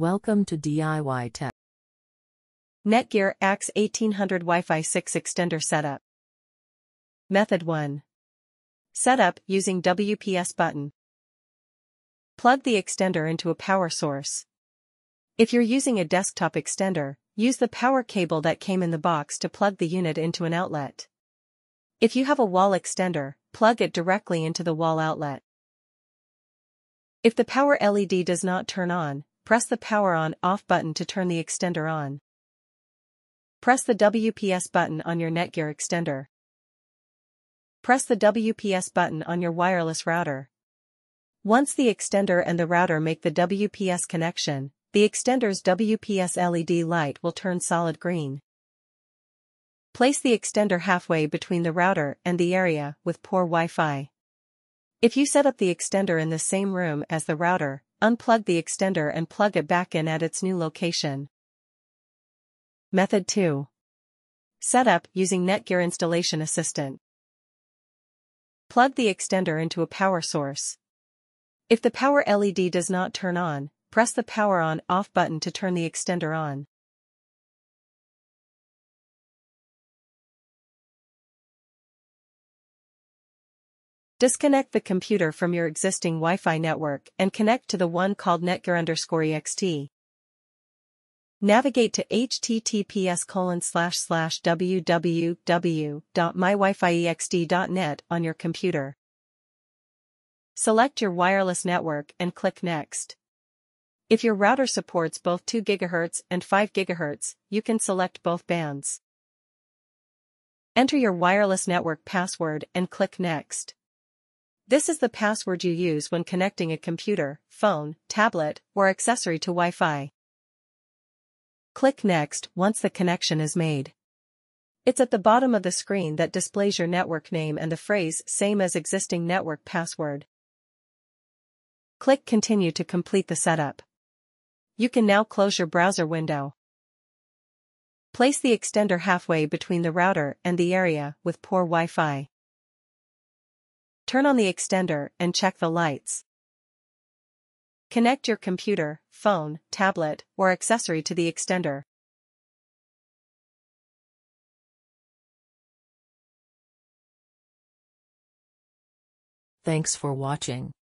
Welcome to DIY Tech. Netgear AX 1800 Wi-Fi 6 extender setup. Method 1. Setup using WPS button. Plug the extender into a power source. If you're using a desktop extender, use the power cable that came in the box to plug the unit into an outlet. If you have a wall extender, plug it directly into the wall outlet. If the power LED does not turn on, press the power on off button to turn the extender on. Press the WPS button on your Netgear extender. Press the WPS button on your wireless router. Once the extender and the router make the WPS connection, the extender's WPS LED light will turn solid green. Place the extender halfway between the router and the area with poor Wi-Fi. If you set up the extender in the same room as the router, unplug the extender and plug it back in at its new location. Method 2. Setup using Netgear Installation Assistant. Plug the extender into a power source. If the power LED does not turn on, press the power on off button to turn the extender on. Disconnect the computer from your existing Wi-Fi network and connect to the one called Netgear underscore ext. Navigate to https colon slash slash www.mywifi.ext.net on your computer. Select your wireless network and click Next. If your router supports both 2 GHz and 5 GHz, you can select both bands. Enter your wireless network password and click Next. This is the password you use when connecting a computer, phone, tablet, or accessory to Wi-Fi. Click Next once the connection is made. It's at the bottom of the screen that displays your network name and the phrase same as existing network password. Click Continue to complete the setup. You can now close your browser window. Place the extender halfway between the router and the area with poor Wi-Fi. Turn on the extender and check the lights. Connect your computer, phone, tablet, or accessory to the extender. Thanks for watching.